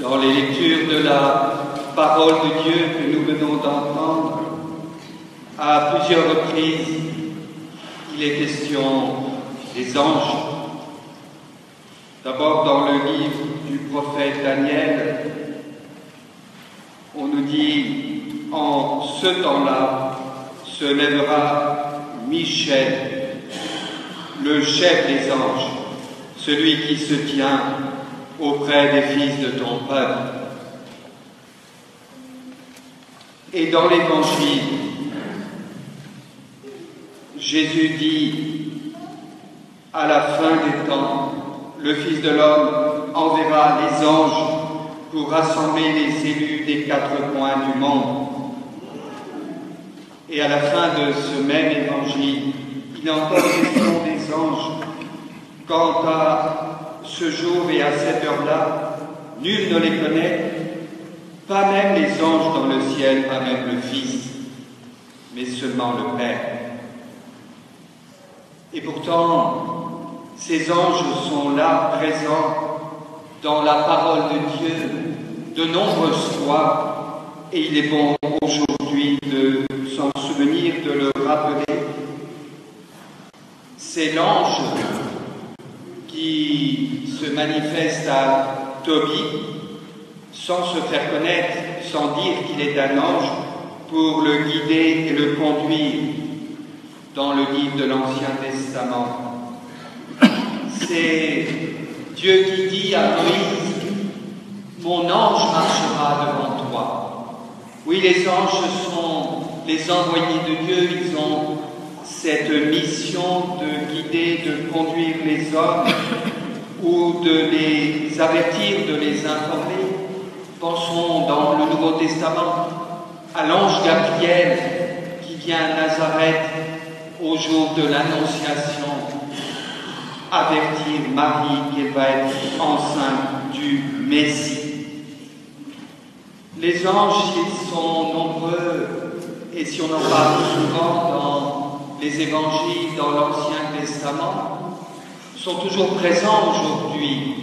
Dans les lectures de la parole de Dieu que nous venons d'entendre, à plusieurs reprises, il est question des anges. D'abord dans le livre du prophète Daniel, on nous dit, en ce temps-là se lèvera Michel, le chef des anges, celui qui se tient auprès des fils de ton peuple. Et dans l'Évangile, Jésus dit, à la fin des temps, le Fils de l'homme enverra les anges pour rassembler les élus des quatre coins du monde. Et à la fin de ce même évangile, il encore question des anges. Quant à ce jour et à cette heure-là, nul ne les connaît, pas même les anges dans le ciel, pas même le Fils, mais seulement le Père. Et pourtant, ces anges sont là, présents, dans la parole de Dieu, de nombreuses fois, et il est bon aujourd'hui de s'en souvenir, de le rappeler. C'est l'ange qui se manifeste à Tobie sans se faire connaître, sans dire qu'il est un ange, pour le guider et le conduire dans le livre de l'Ancien Testament. C'est Dieu qui dit à Moïse, mon ange marchera devant toi. Oui, les anges sont les envoyés de Dieu, ils ont cette mission de guider, de conduire les hommes ou de les avertir, de les informer. Pensons dans le Nouveau Testament à l'ange Gabriel qui vient à Nazareth au jour de l'Annonciation, avertir Marie qu'elle va être enceinte du Messie. Les anges, ils sont nombreux, et si on en parle souvent dans les évangiles, dans l'Ancien Testament, sont toujours présents aujourd'hui.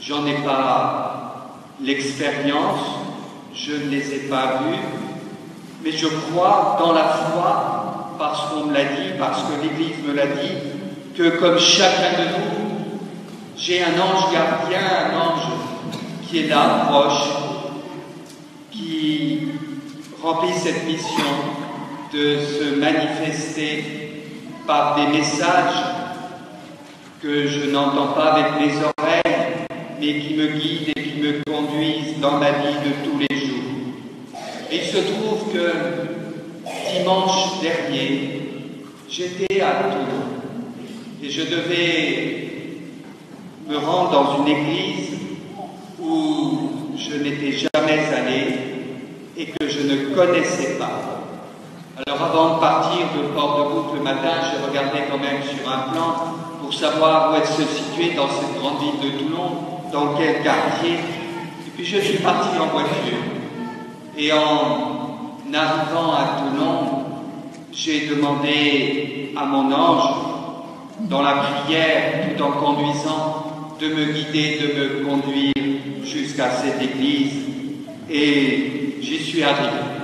J'en ai pas l'expérience, je ne les ai pas vus, mais je crois dans la foi, parce qu'on me l'a dit, parce que l'Église me l'a dit, que comme chacun de nous, j'ai un ange gardien, un ange qui est là, proche, qui remplit cette mission de se manifester par des messages que je n'entends pas avec mes oreilles, mais qui me guident et qui me conduisent dans ma vie de tous les jours. Et il se trouve que dimanche dernier, j'étais à Toulon et je devais me rendre dans une église où je n'étais jamais allé et que je ne connaissais pas. Avant de partir de Port-de-Boucle le matin, je regardais quand même sur un plan pour savoir où elle se situait dans cette grande ville de Toulon, dans quel quartier. Et puis je suis parti en voiture. Et en arrivant à Toulon, j'ai demandé à mon ange, dans la prière, tout en conduisant, de me guider, de me conduire jusqu'à cette église. Et j'y suis arrivé.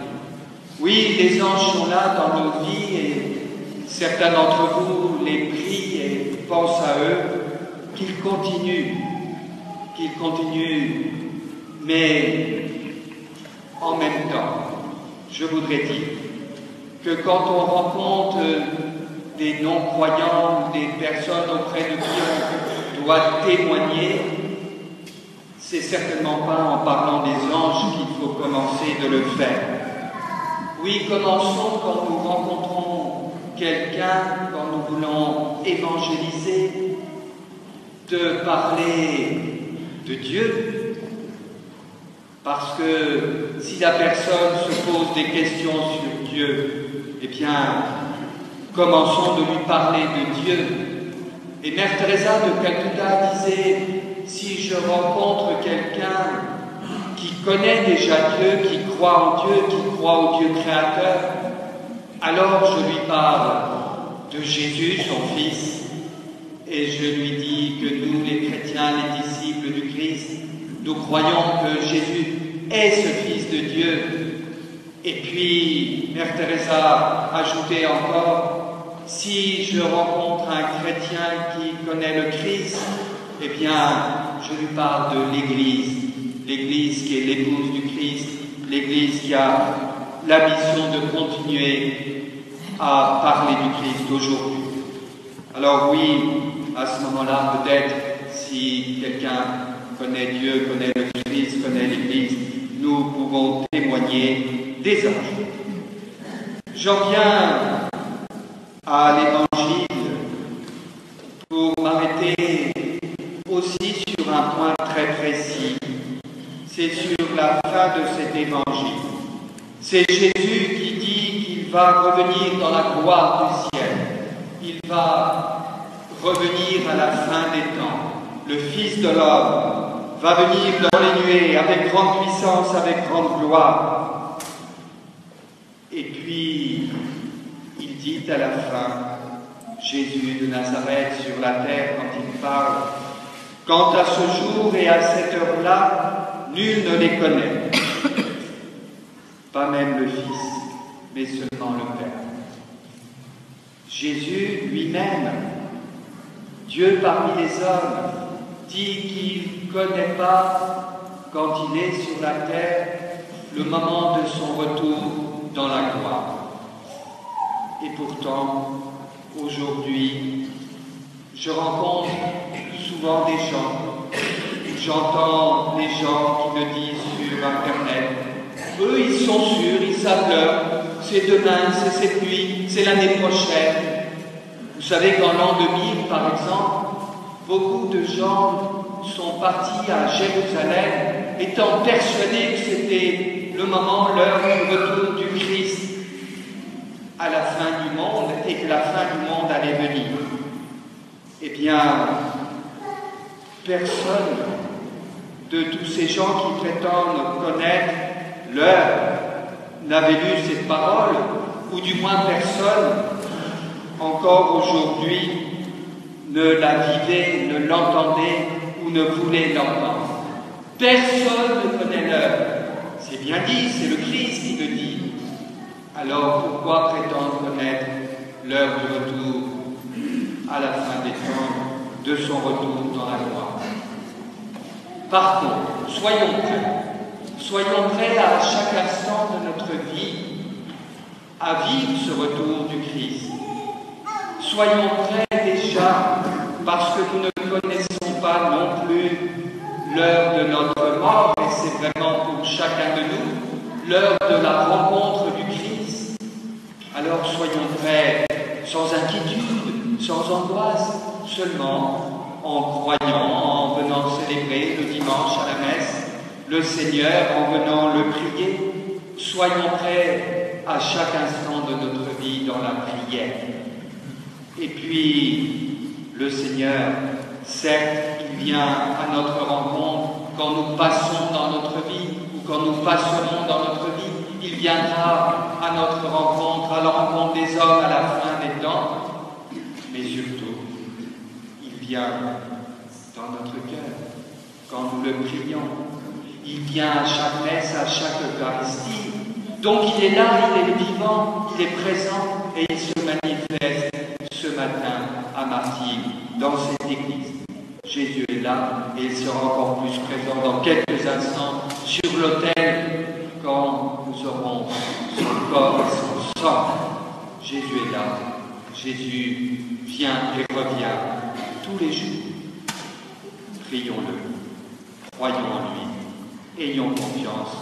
Oui, les anges sont là dans nos vies et certains d'entre vous les prient et pensent à eux, qu'ils continuent, qu'ils continuent, mais en même temps, je voudrais dire que quand on rencontre des non-croyants ou des personnes auprès de qui on doit témoigner, c'est certainement pas en parlant des anges qu'il faut commencer de le faire. Oui, commençons quand nous rencontrons quelqu'un, quand nous voulons évangéliser, de parler de Dieu. Parce que si la personne se pose des questions sur Dieu, eh bien, commençons de lui parler de Dieu. Et Mère Teresa de Calcutta disait, si je rencontre quelqu'un connaît déjà Dieu, qui croit en Dieu, qui croit au Dieu créateur, alors je lui parle de Jésus, son Fils, et je lui dis que nous, les chrétiens, les disciples du Christ, Nous croyons que Jésus est ce Fils de Dieu. Et puis, Mère Teresa ajoutait encore, si je rencontre un chrétien qui connaît le Christ, eh bien, je lui parle de l'Église, l'Église qui est l'épouse du Christ, l'Église qui a la mission de continuer à parler du Christ aujourd'hui. Alors oui, à ce moment-là, peut-être, si quelqu'un connaît Dieu, connaît le Christ, connaît l'Église, nous pouvons témoigner des anges. J'en viens à l'Évangile pour m'arrêter aussi sur un point très précis. C'est sur la fin de cet Évangile. C'est Jésus qui dit qu'il va revenir dans la gloire du ciel. Il va revenir à la fin des temps. Le Fils de l'homme va venir dans les nuées avec grande puissance, avec grande gloire. Et puis, il dit à la fin, Jésus de Nazareth sur la terre quand il parle, Quant à ce jour et à cette heure-là, nul ne les connaît, pas même le Fils, mais seulement le Père. Jésus lui-même, Dieu parmi les hommes, dit qu'il ne connaît pas, quand il est sur la terre, le moment de son retour dans la gloire. Et pourtant, aujourd'hui, je rencontre souvent des gens, j'entends des gens qui me disent sur Internet, eux ils sont sûrs, ils savent l'heure, c'est demain, c'est cette nuit, c'est l'année prochaine. Vous savez qu'en l'an 2000, par exemple, beaucoup de gens sont partis à Jérusalem étant persuadés que c'était le moment, l'heure du retour du Christ à la fin du monde et que la fin du monde allait venir. Eh bien, personne de tous ces gens qui prétendent connaître l'heure n'avait lu cette parole, ou du moins personne encore aujourd'hui ne la vivait, ne l'entendait ou ne voulait l'entendre. Personne ne connaît l'heure. C'est bien dit, c'est le Christ qui le dit. Alors pourquoi prétendre connaître l'heure du retour à la fin des temps, de son retour dans la gloire? Par contre, soyons prêts. Soyons prêts à chaque instant de notre vie à vivre ce retour du Christ. Soyons prêts déjà parce que nous ne connaissons pas non plus l'heure de notre mort, et c'est vraiment pour chacun de nous l'heure de la rencontre du Christ. Alors soyons prêts, sans inquiétude, sans angoisse, seulement en croyant, en venant célébrer le dimanche à la messe, le Seigneur, en venant le prier. Soyons prêts à chaque instant de notre vie dans la prière. Et puis, le Seigneur, certes, il vient à notre rencontre quand nous passons dans notre vie ou quand nous passerons dans notre vie. Il viendra à notre rencontre, à la rencontre des hommes à la fin des temps. Mais surtout, il vient dans notre cœur quand nous le prions. Il vient à chaque messe, à chaque Eucharistie. Donc il est là, il est vivant, il est présent et il se manifeste ce matin à Martine, dans cette église. Jésus est là et il sera encore plus présent dans quelques instants sur l'autel quand nous aurons son corps et son sang. Jésus est là. Jésus vient et revient tous les jours. Prions-le, croyons en lui, ayons confiance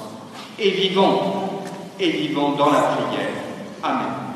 et vivons, et vivons dans la prière. Amen.